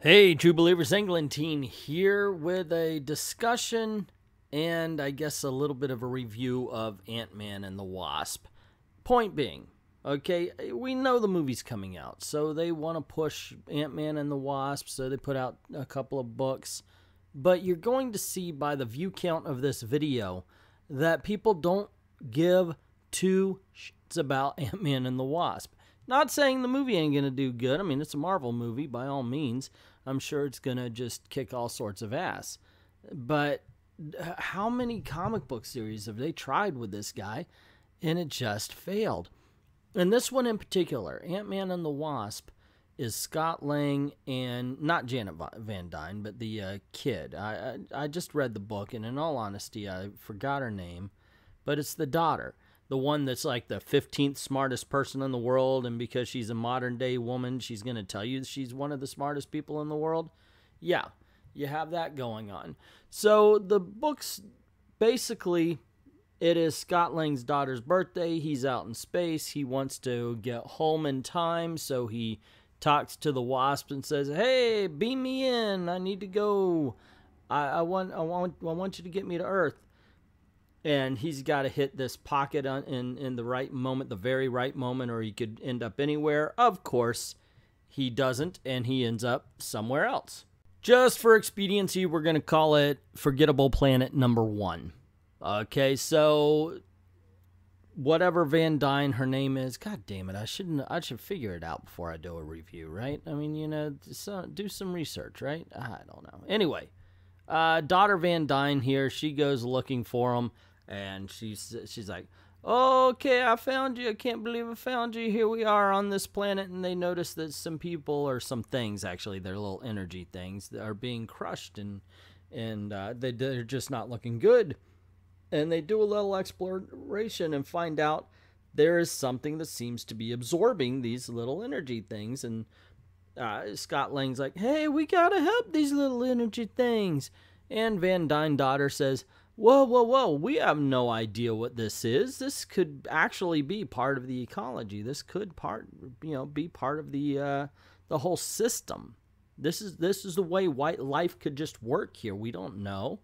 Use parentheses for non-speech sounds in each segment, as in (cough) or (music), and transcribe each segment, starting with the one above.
Hey, True Believers Englentine here with a discussion and I guess a little bit of a review of Ant Man and the Wasp. Point being, okay, we know the movie's coming out, so they want to push Ant Man and the Wasp, so they put out a couple of books. But you're going to see by the view count of this video that people don't give two shits about (laughs) Ant Man and the Wasp. Not saying the movie ain't going to do good. I mean, it's a Marvel movie by all means. I'm sure it's going to just kick all sorts of ass. But how many comic book series have they tried with this guy and it just failed? And this one in particular, Ant Man and the Wasp, is Scott Lang and not Janet Van Dyne, but the uh, kid. I, I I just read the book, and in all honesty, I forgot her name, but it's the daughter the one that's like the 15th smartest person in the world and because she's a modern day woman she's going to tell you she's one of the smartest people in the world? Yeah you have that going on. So the book's basically it is scott lang's daughter's birthday. He's out in space. He wants to get home in time so he talks to the wasp and says hey beam me in. I need to go. I, I want i want i want you to get me to earth and he's got to hit this pocket on, in in the right moment, the very right moment, or he could end up anywhere. Of course, he doesn't, and he ends up somewhere else. Just for expediency, we're going to call it Forgettable Planet Number One. Okay, so whatever Van Dyne her name is, God damn it, I shouldn't. I should figure it out before I do a review, right? I mean, you know, do some research, right? I don't know. Anyway, uh, daughter Van Dyne here, she goes looking for him and she's she's like, "Okay, I found you. I can't believe I found you. Here we are on this planet." And they notice that some people or some things, actually, they're little energy things, that are being crushed, and and uh, they they're just not looking good. And they do a little exploration and find out there is something that seems to be absorbing these little energy things. And uh, Scott Lang's like, "Hey, we gotta help these little energy things." And Van Dyne daughter says, whoa, whoa, whoa, we have no idea what this is. This could actually be part of the ecology. This could part, you know, be part of the uh, the whole system. This is this is the way white life could just work here. We don't know.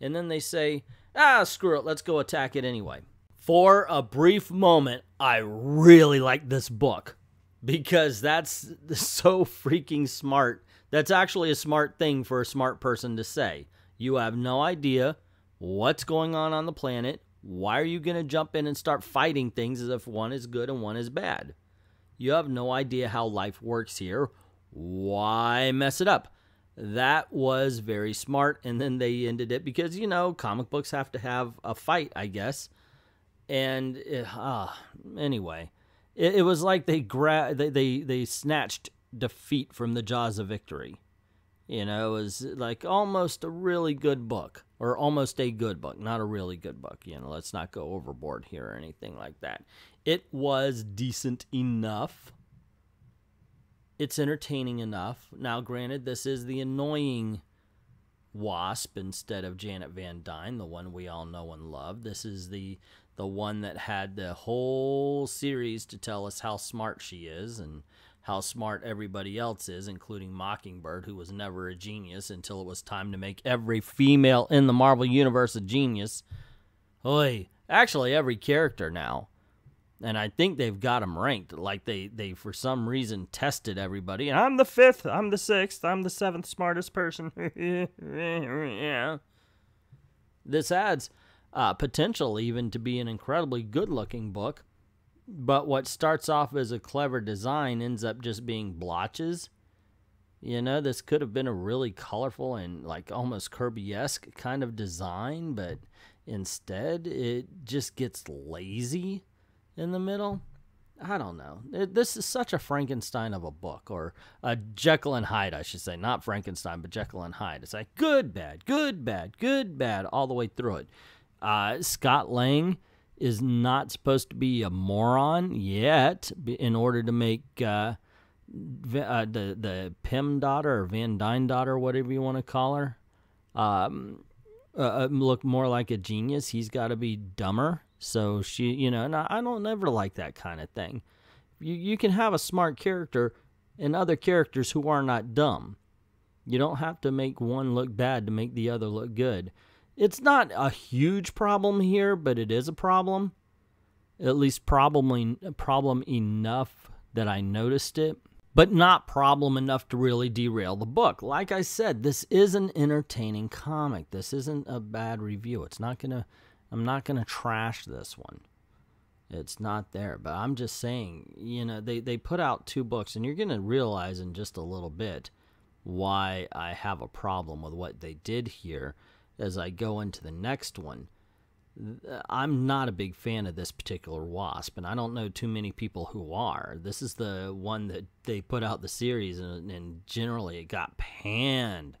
And then they say, ah, screw it, let's go attack it anyway. For a brief moment, I really like this book because that's (laughs) so freaking smart. That's actually a smart thing for a smart person to say. You have no idea what's going on on the planet. Why are you going to jump in and start fighting things as if one is good and one is bad? You have no idea how life works here. Why mess it up? That was very smart. And then they ended it because, you know, comic books have to have a fight, I guess. And uh, anyway, it, it was like they, gra- they, they, they snatched defeat from the jaws of victory. You know, it was like almost a really good book, or almost a good book, not a really good book. You know, let's not go overboard here or anything like that. It was decent enough. It's entertaining enough. Now, granted, this is the annoying Wasp instead of Janet Van Dyne, the one we all know and love. This is the the one that had the whole series to tell us how smart she is and how smart everybody else is, including Mockingbird, who was never a genius until it was time to make every female in the Marvel Universe a genius. Oi, actually, every character now. And I think they've got them ranked. Like they, they for some reason tested everybody. And I'm the fifth, I'm the sixth, I'm the seventh smartest person. (laughs) yeah. This adds uh, potential even to be an incredibly good looking book but what starts off as a clever design ends up just being blotches. You know, this could have been a really colorful and like almost Kirby esque kind of design, but instead it just gets lazy in the middle. I don't know. It, this is such a Frankenstein of a book, or a Jekyll and Hyde, I should say. Not Frankenstein, but Jekyll and Hyde. It's like good, bad, good, bad, good, bad, all the way through it. Uh, Scott Lang is not supposed to be a moron yet in order to make uh, uh, the the Pym daughter or Van Dyne daughter, whatever you want to call her, um, uh, uh look more like a genius. He's got to be dumber. So she, you know, and I, I don't ever like that kind of thing. You you can have a smart character and other characters who are not dumb. You don't have to make one look bad to make the other look good. It's not a huge problem here, but it is a problem. At least probably problem enough that I noticed it, but not problem enough to really derail the book. Like I said, this is an entertaining comic. This isn't a bad review. It's not going to I'm not going to trash this one. It's not there, but I'm just saying, you know, they they put out two books and you're going to realize in just a little bit why I have a problem with what they did here as I go into the next one. I'm not a big fan of this particular wasp, and I don't know too many people who are. This is the one that they put out the series, and, and generally it got panned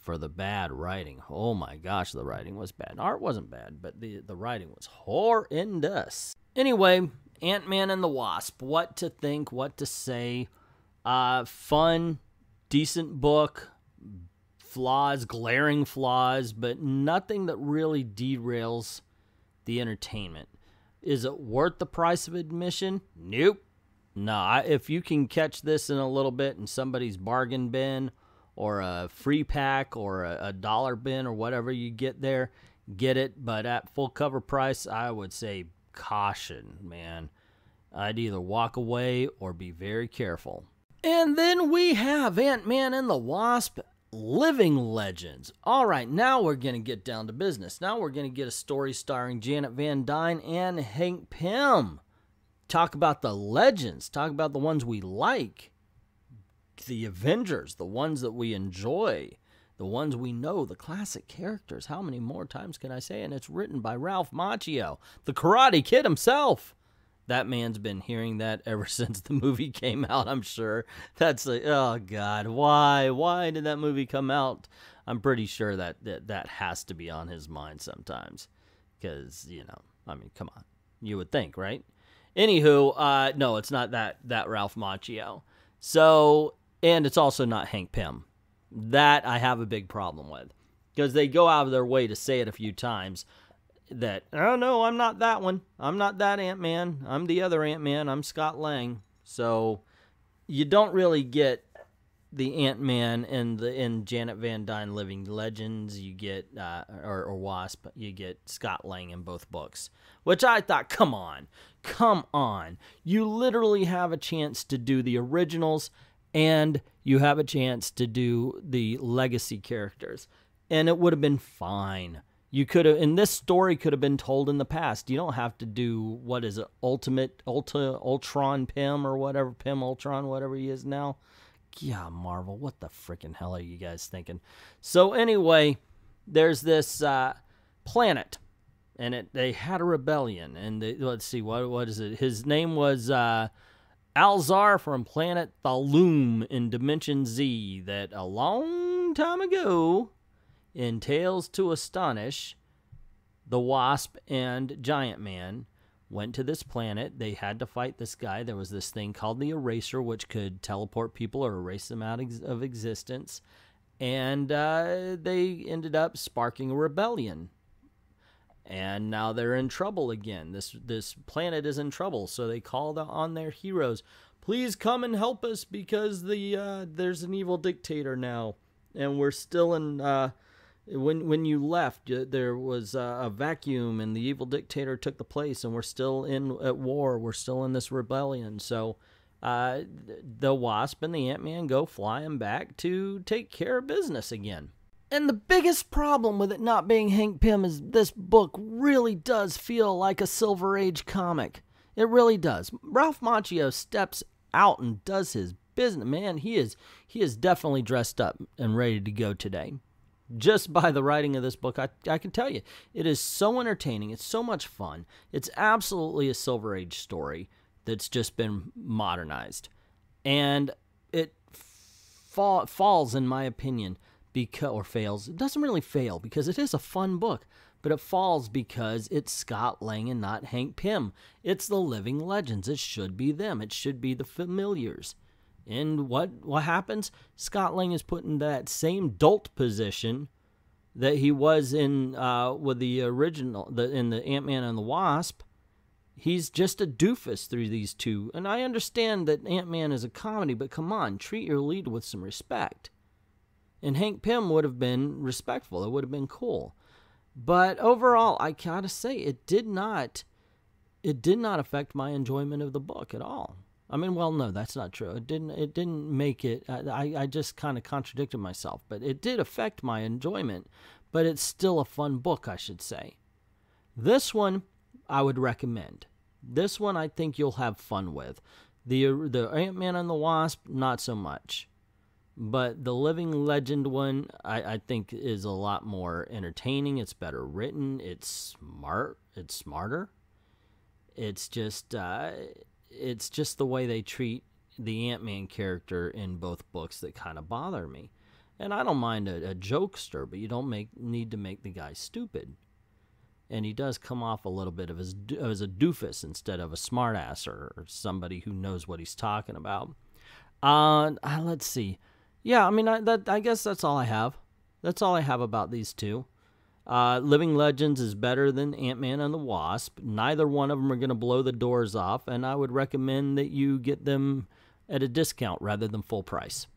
for the bad writing. Oh my gosh, the writing was bad. Art wasn't bad, but the, the writing was horrendous. Anyway, Ant Man and the Wasp. What to think, what to say. Uh, fun, decent book flaws, glaring flaws, but nothing that really derails the entertainment. Is it worth the price of admission? Nope. No, if you can catch this in a little bit in somebody's bargain bin or a free pack or a, a dollar bin or whatever you get there, get it. But at full cover price, I would say caution, man. I'd either walk away or be very careful. And then we have Ant Man and the Wasp living legends. All right, now we're going to get down to business. Now we're going to get a story starring Janet Van Dyne and Hank Pym. Talk about the legends, talk about the ones we like, the Avengers, the ones that we enjoy, the ones we know, the classic characters. How many more times can I say? And it's written by Ralph Macchio, the Karate Kid himself that man's been hearing that ever (laughs) since the movie came out, I'm sure. That's like, oh God, why? Why did that movie come out? I'm pretty sure that that, that has to be on his mind sometimes. Because, you know, I mean, come on. You would think, right? Anywho, uh, no, it's not that that Ralph Macchio. So, and it's also not Hank Pym. That I have a big problem with. Because they go out of their way to say it a few times that oh no i'm not that one. I'm not that ant-man. I'm the other ant-man. I'm scott lang. So you don't really get the ant-man and the in janet van dyne living legends. You get uh, or, or wasp. You get scott lang in both books which i thought come on. Come on. You literally have a chance to do the originals and you have a chance to do the legacy characters. And it would have been fine you could have, and this story could have been told in the past. You don't have to do what is it, Ultimate Ultra Ultron Pym or whatever Pym Ultron, whatever he is now. Yeah, Marvel, what the freaking hell are you guys thinking? So anyway, there's this uh, planet, and it they had a rebellion, and they, let's see what what is it? His name was uh, Alzar from planet Thaloom in Dimension Z. That a long time ago in Tales to Astonish, the Wasp and Giant Man went to this planet. They had to fight this guy. There was this thing called the Eraser, which could teleport people or erase them out of existence. And uh, they ended up sparking a rebellion. And now they're in trouble again. This this planet is in trouble, so they called on their heroes. Please come and help us because the uh, there's an evil dictator now, and we're still in uh, when when you left, there was a vacuum, and the evil dictator took the place, and we're still in at war. We're still in this rebellion. So, uh, the Wasp and the Ant Man go flying back to take care of business again. And the biggest problem with it not being Hank Pym is this book really does feel like a Silver Age comic. It really does. Ralph Macchio steps out and does his business. Man, he is he is definitely dressed up and ready to go today just by the writing of this book, I, I can tell you, it is so entertaining. It's so much fun. It's absolutely a Silver Age story that's just been modernized. And it fa- falls, in my opinion, because, or fails. It doesn't really fail because it is a fun book, but it falls because it's Scott Lang and not Hank Pym. It's the living legends. It should be them, it should be the familiars. And what what happens? Scott Lang is put in that same dolt position that he was in uh, with the original, the in the Ant Man and the Wasp. He's just a doofus through these two, and I understand that Ant Man is a comedy, but come on, treat your lead with some respect. And Hank Pym would have been respectful. It would have been cool. But overall, I gotta say, it did not it did not affect my enjoyment of the book at all. I mean, well, no, that's not true. It didn't. It didn't make it. I, I just kind of contradicted myself, but it did affect my enjoyment. But it's still a fun book, I should say. This one, I would recommend. This one, I think you'll have fun with. The the Ant Man and the Wasp, not so much. But the Living Legend one, I, I think, is a lot more entertaining. It's better written. It's smart. It's smarter. It's just. Uh, it's just the way they treat the Ant Man character in both books that kind of bother me. And I don't mind a, a jokester, but you don't make need to make the guy stupid. And he does come off a little bit of as, as a doofus instead of a smartass or, or somebody who knows what he's talking about. Uh, uh let's see. Yeah, I mean, I, that I guess that's all I have. That's all I have about these two. Uh, Living Legends is better than Ant Man and the Wasp. Neither one of them are going to blow the doors off, and I would recommend that you get them at a discount rather than full price.